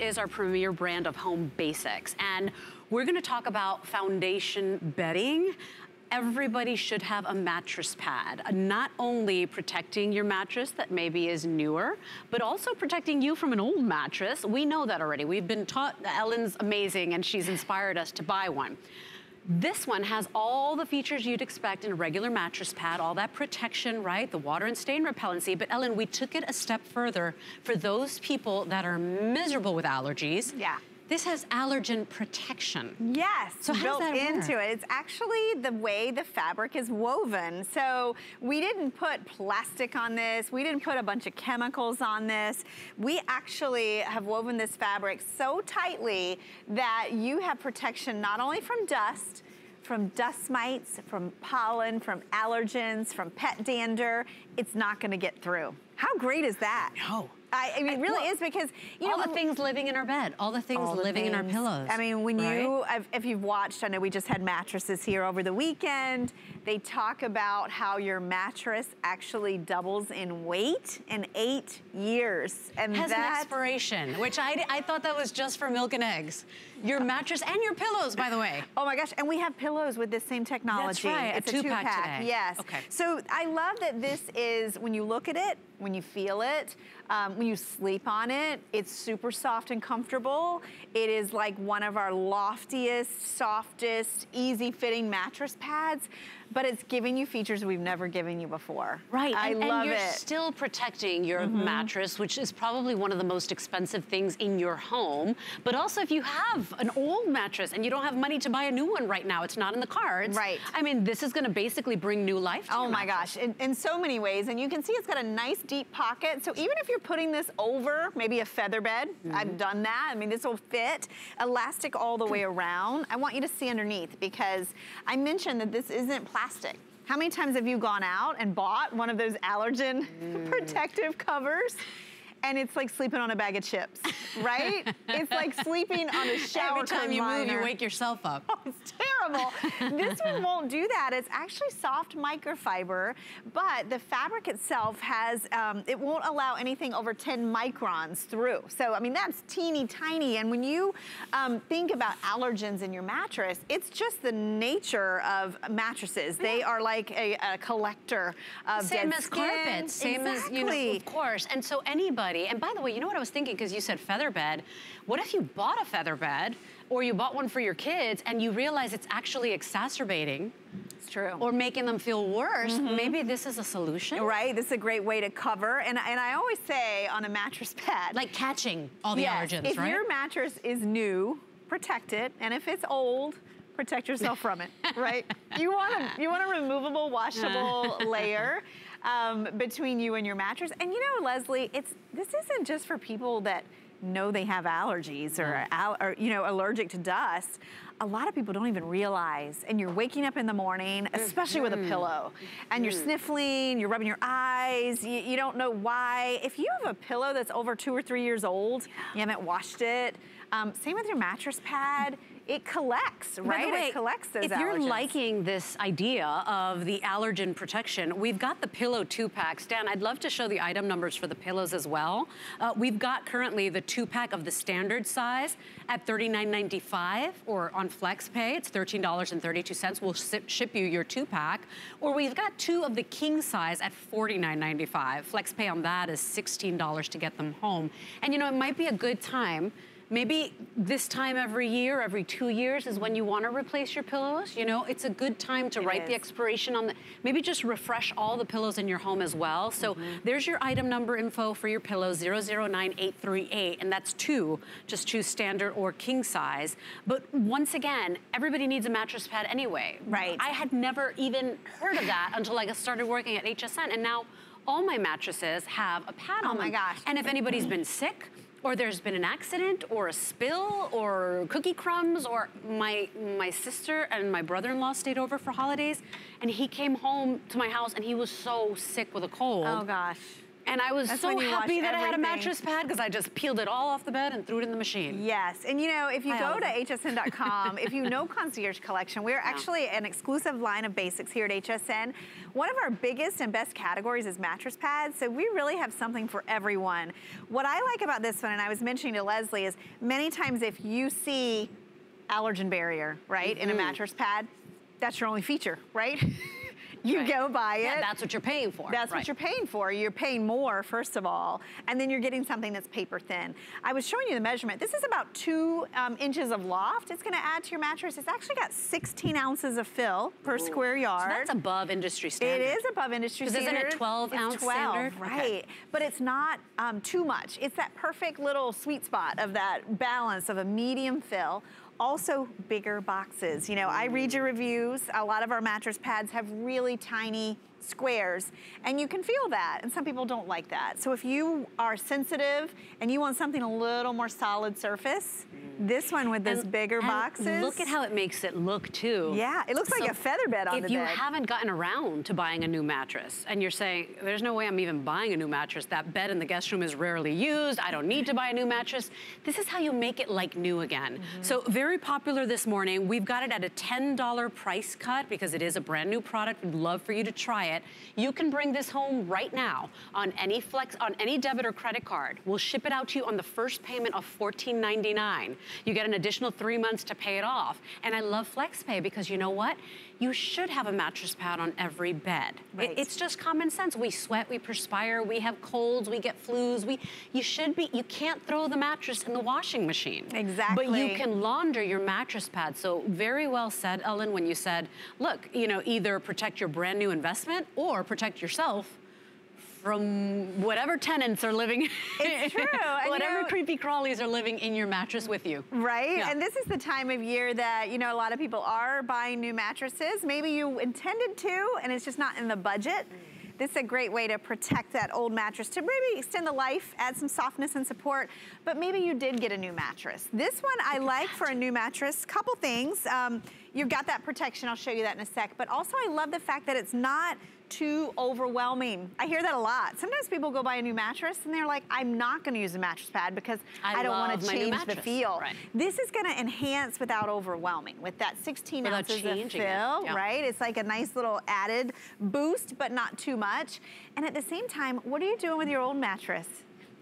is our premier brand of home basics. And we're gonna talk about foundation bedding everybody should have a mattress pad, uh, not only protecting your mattress that maybe is newer, but also protecting you from an old mattress. We know that already. We've been taught, Ellen's amazing and she's inspired us to buy one. This one has all the features you'd expect in a regular mattress pad, all that protection, right? The water and stain repellency. But Ellen, we took it a step further for those people that are miserable with allergies. Yeah. This has allergen protection. Yes, so built into work? it. It's actually the way the fabric is woven. So we didn't put plastic on this. We didn't put a bunch of chemicals on this. We actually have woven this fabric so tightly that you have protection not only from dust, from dust mites, from pollen, from allergens, from pet dander. It's not gonna get through. How great is that? No. I, I mean, it really well, is because, you all know. the things living in our bed, all the things all the living things. in our pillows. I mean, when right? you, if you've watched, I know we just had mattresses here over the weekend, they talk about how your mattress actually doubles in weight in eight years. And Has that, an expiration, which I, I thought that was just for milk and eggs. Your uh, mattress and your pillows, by the way. Oh my gosh, and we have pillows with this same technology. That's right, it's a two-pack two today. Yes. Okay. So I love that this is, when you look at it, when you feel it, um, when you sleep on it, it's super soft and comfortable. It is like one of our loftiest, softest, easy fitting mattress pads but it's giving you features we've never given you before. Right, I and, love and you're it. still protecting your mm -hmm. mattress, which is probably one of the most expensive things in your home. But also if you have an old mattress and you don't have money to buy a new one right now, it's not in the cards. Right. I mean, this is gonna basically bring new life Oh my mattress. gosh, in, in so many ways. And you can see it's got a nice deep pocket. So even if you're putting this over maybe a feather bed, mm -hmm. I've done that. I mean, this will fit. Elastic all the way around. I want you to see underneath because I mentioned that this isn't plastic plastic. How many times have you gone out and bought one of those allergen mm. protective covers? And it's like sleeping on a bag of chips, right? it's like sleeping on a shower Every time you move, you wake yourself up. Oh, it's terrible. this one won't do that. It's actually soft microfiber, but the fabric itself has, um, it won't allow anything over 10 microns through. So, I mean, that's teeny tiny. And when you um, think about allergens in your mattress, it's just the nature of mattresses. Yeah. They are like a, a collector of Same dead as skin. carpets. Same exactly. as, you know, of course. And so anybody and by the way, you know what I was thinking, because you said feather bed. What if you bought a feather bed or you bought one for your kids and you realize it's actually exacerbating it's true. Or making them feel worse. Mm -hmm. Maybe this is a solution. Right, this is a great way to cover. And, and I always say on a mattress pad. Like catching all the yes, allergens, if right? If your mattress is new, protect it. And if it's old, protect yourself from it, right? You want a, you want a removable, washable layer um, between you and your mattress. And you know, Leslie, it's this isn't just for people that know they have allergies or, or, you know allergic to dust a lot of people don't even realize and you're waking up in the morning especially mm -hmm. with a mm-hmm. pillow and you're mm-hmm. sniffling you're rubbing your eyes you, you, don't know why if you have a pillow that's over two or three years old you haven't washed it um, same with your mattress pad it collects, right? Way, it collects those If allergens. you're liking this idea of the allergen protection, we've got the pillow two packs. Dan, I'd love to show the item numbers for the pillows as well. Uh, we've got currently the two pack of the standard size at $39.95 or on FlexPay, it's $13.32. We'll ship you your two pack. Or we've got two of the king size at $49.95. FlexPay on that is $16 to get them home. And you know, it might be a good time Maybe this time every year, every two years is when you want to replace your pillows. You know, it's a good time to it write is. the expiration on the, maybe just refresh all the pillows in your home as well. So mm -hmm. there's your item number info for your pillows, 009838, and that's two. Just choose standard or king size. But once again, everybody needs a mattress pad anyway. Right. I had never even heard of that until I started working at HSN, and now all my mattresses have a pad oh on them. Oh my gosh. And if anybody's been sick, or there's been an accident or a spill or cookie crumbs or my my sister and my brother-in-law stayed over for holidays and he came home to my house and he was so sick with a cold. Oh gosh. And I was That's so when you wash happy that I had a mattress pad because I just peeled it all off the bed and threw it in the machine. Yes, and you know, if you Hi, go to hsn.com, if you know Concierge Collection, we're actually an exclusive line of basics here at HSN. One of our biggest and best categories is mattress pads, so we really have something for everyone. What I like about this one, and I was mentioning to Leslie, is many times if you see allergen barrier, right, in a Mhm. mattress pad, that's your only feature, right? you Right. go buy it. Yeah, that's what you're paying for. That's right. what you're paying for. You're paying more, first of all, and then you're getting something that's paper thin. I was showing you the measurement. This is about two um, inches of loft. It's gonna add to your mattress. It's actually got 16 ounces of fill per square So yard. that's above industry standard. It is above industry 'Cause isn't it standard. 12 It's ounce 12, standard? Okay. Right, but it's not um, too much. It's that perfect little sweet spot of that balance of a medium fill. Also bigger boxes. You know, I read your reviews. A lot of our mattress pads have really tiny squares and you can feel that and some people don't like that. So if you are sensitive and you want something a little more solid surface, this one with those And- bigger and boxes. Look at how it makes it look too. Yeah, it looks like a feather bed on the. bed. if you haven't gotten around to buying a new mattress and you're saying, there's no way I'm even buying a new mattress, that bed in the guest room is rarely used, I don't need to buy a new mattress, this is how you make it like new again. Mm-hmm. So very popular this morning. We've got it at a $10 price cut because it is a brand new product. We'd love for you to try it. You can bring this home right now on any flex, on any debit or credit card. We'll ship it out to you on the first payment of $14.99. You get an additional three months to pay it off. And I love FlexPay because you know what? You should have a mattress pad on every bed. It- it's just common sense. We sweat, we perspire, we have colds, we get flus. We, you should be, you can't throw the mattress in the washing machine. Exactly. But you can launder your mattress pad. So very well said, Ellen, when you said, look, you know, either protect your brand new investment or protect yourself from whatever tenants are living, It's true, and you whatever know- creepy crawlies are living in your mattress with you. Right? Yeah. And this is the time of year that, you know, a lot of people are buying new mattresses. Maybe you intended to, and it's just not in the budget. This is a great way to protect that old mattress, to maybe extend the life, add some softness and support, but maybe you did get a new mattress. This one I like for a new mattress, couple things. Um, you've got that protection, I'll show you that in a sec, but also I love the fact that it's not too overwhelming. I hear that a lot. Sometimes people go buy a new mattress and they're like, I'm not gonna use a mattress pad because I I, don't wanna love my new change the feel. Right. This is gonna enhance without overwhelming with that 16 Without ounces of fill, yeah. right? It's like a nice little added boost, but not too much. And at the same time, what are you doing with your old mattress?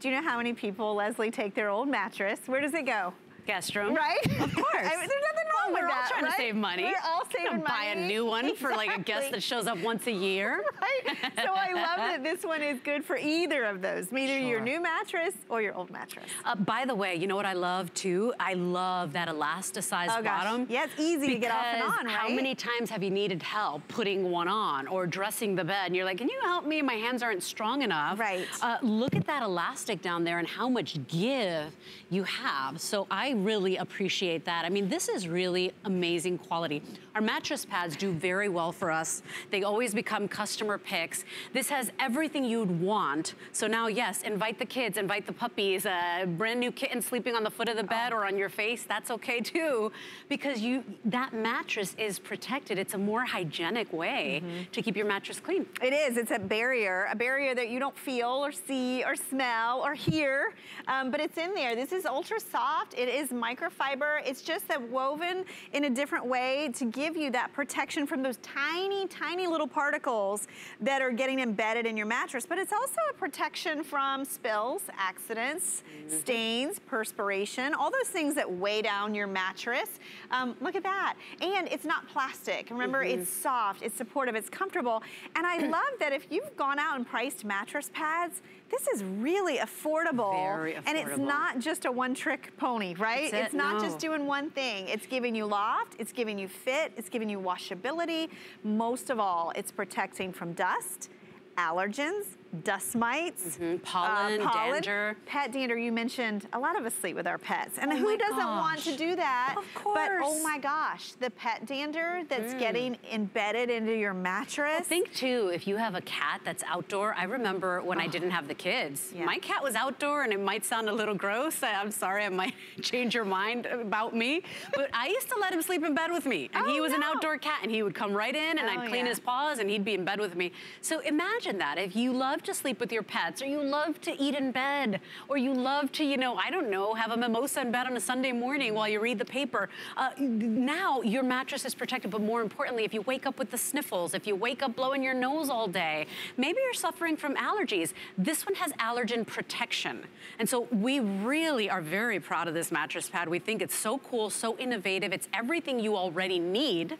Do you know how many people, Leslie, take their old mattress? Where does it go? Guest room. Right? Of course. I mean, there's nothing wrong with we're all trying right? to save money. We're all saving don't buy a new one for like a guest that shows up once a year. Right? So I love that this one is good for either of those, either your new mattress or your old mattress. Uh, by the way, you know what I love too? I love that elasticized Oh, gosh. bottom. Yeah, it's easy to get off and on, How many times have you needed help putting one on or dressing the bed? And you're like, can you help me? My hands aren't strong enough. Right. Uh, look at that elastic down there and how much give you have. So I really appreciate that. I mean, this is really amazing quality. Our mattress pads do very well for us. They always become customer picks. This has everything you'd want. So now, yes, invite the kids, invite the puppies, a brand new kitten sleeping on the foot of the bed or on your face, that's okay too, because you that mattress is protected. It's a more hygienic way to keep your mattress clean. It is. It's a barrier, a barrier that you don't feel or see or smell or hear, um, but it's in there. This is ultra soft. It is microfiber. It's just that woven in a different way to give you that protection from those tiny, tiny little particles that are getting embedded in your mattress. But it's also a protection from spills, accidents, stains, perspiration, all those things that weigh down your mattress. Um, look at that. And it's not plastic. Remember, it's soft, it's supportive, it's comfortable. And I love that if you've gone out and priced mattress pads, this is really affordable. Very And it's not just a one-trick pony, right? It, it's not no. just doing one thing. It's giving you loft, it's giving you fit, it's giving you washability. Most of all, it's protecting from dust, allergens, dust mites, Mhm, pollen, dander. Pet dander, you mentioned a lot of us sleep with our pets. And Oh who doesn't want to do that? Of course. But oh my gosh, the pet dander that's Mm. getting embedded into your mattress. I think too, if you have a cat that's outdoor, I remember when I didn't have the kids. Yeah. My cat was outdoor and it might sound a little gross. I- I'm sorry, I might change your mind about me. But I used to let him sleep in bed with me. And he Oh, was an outdoor cat and he would come right in and Oh, I'd clean yeah. his paws and he'd be in bed with me. So imagine that. If you love to sleep with your pets, or you love to eat in bed, or you love to, you know, I don't know, have a mimosa in bed on a Sunday morning while you read the paper. Uh, now your mattress is protected, but more importantly, if you wake up with the sniffles, if you wake up blowing your nose all day, maybe you're suffering from allergies. This one has allergen protection. And so we really are very proud of this mattress pad. We think it's so cool, so innovative. It's everything you already need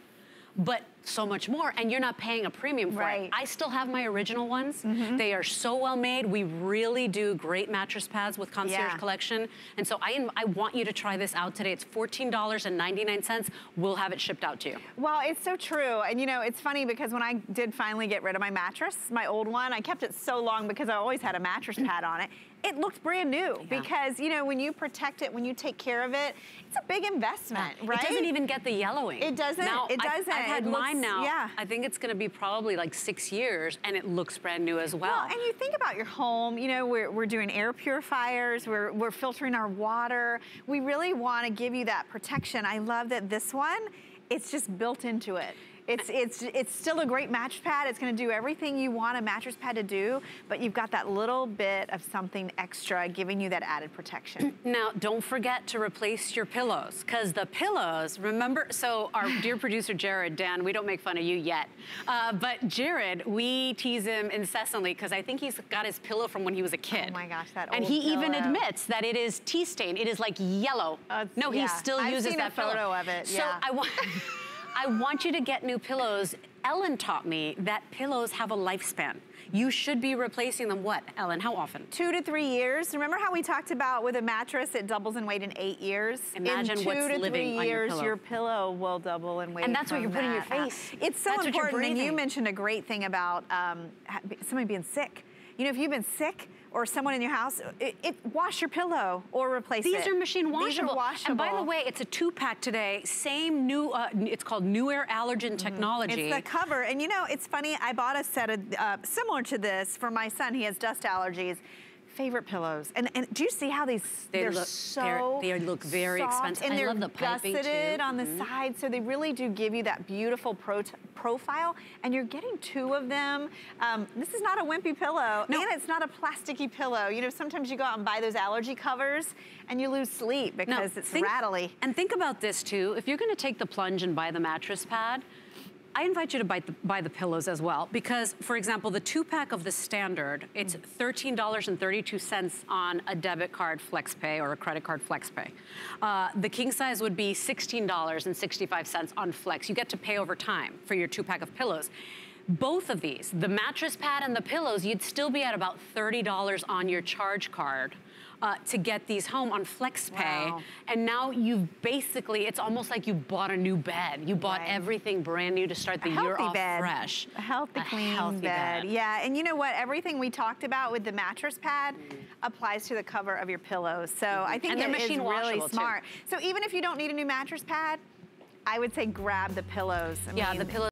but so much more, and you're not paying a premium for Right. it. I still have my original ones. Mm-hmm. They are so well made. We really do great mattress pads with Concierge Yeah. Collection. And so I, I want you to try this out today. It's $14.99. We'll have it shipped out to you. Well, it's so true. And you know, it's funny because when I did finally get rid of my mattress, my old one, I kept it so long because I always had a mattress pad on it. It looked brand new Yeah. because, you know, when you protect it, when you take care of it, it's a big investment, right? It doesn't even get the yellowing. It doesn't, Now, it I've- doesn't. I've, had It looks- mine now. yeah. I think it's going to be probably like six years, and it looks brand new as well. Well, and you think about your home, you know, we're, we're doing air purifiers, we're, we're filtering our water. We really want to give you that protection. I love that this one, it's just built into it. It's, it's, it's still a great mattress pad. It's going to do everything you want a mattress pad to do, but you've got that little bit of something extra giving you that added protection. Now, don't forget to replace your pillows, because the pillows, remember, so our dear producer Jared, Dan, we don't make fun of you yet, uh, but Jared, we tease him incessantly, because I think he's got his pillow from when he was a kid. Oh my gosh, that old. And he even admits that it is tea stain. It is like yellow. Uh, no, he still I've uses seen a that pillow. photo of it, So. I want, I want you to get new pillows. Ellen taught me that pillows have a lifespan. You should be replacing them, what, Ellen, how often? two to three years. Remember how we talked about with a mattress, it doubles in weight in eight years? Imagine in two to three on your years, pillow. your pillow will double in weight. And that's what you're putting in your face. It's so That's what you're important. And you mentioned a great thing about um, somebody being sick. You know, if you've been sick or someone in your house, it, it wash your pillow or replace These it. These are machine washable. These are washable. And by the way, it's a two pack today. Same new, uh, it's called Nuair Allergen Technology. Mm-hmm. It's the cover. And you know, it's funny, I bought a set of, uh, similar to this for my son. He has dust allergies. Favorite pillows. And, and do you see how these, They are look- so they look very soft, expensive. And I they're love the piping, too. gusseted on the Mhm. side. So they really do give you that beautiful pro profile. And you're getting two of them. Um, this is not a wimpy pillow. No. And it's not a plasticky pillow. You know, sometimes you go out and buy those allergy covers and you lose sleep because it's think- rattly. And think about this too. If you're going to take the plunge and buy the mattress pad, I invite you to buy the, buy the pillows as well because, for example, the two pack of the standard, it's $13.32 on a debit card FlexPay or a credit card FlexPay. Uh, the king size would be $16.65 on Flex. You get to pay over time for your two pack of pillows. Both of these, the mattress pad and the pillows, you'd still be at about $30 on your charge card uh, to get these home on FlexPay. Wow. And now you've basically, it's almost like you bought a new bed. You bought Right. everything brand new to start the year off bed. fresh. A healthy, A clean healthy bed. bed. Yeah, and you know what? Everything we talked about with the mattress pad applies to the cover of your pillows. So I think. And they're it is machine really too. smart. So even if you don't need a new mattress pad, I would say grab the pillows. I Yeah, mean, the pillow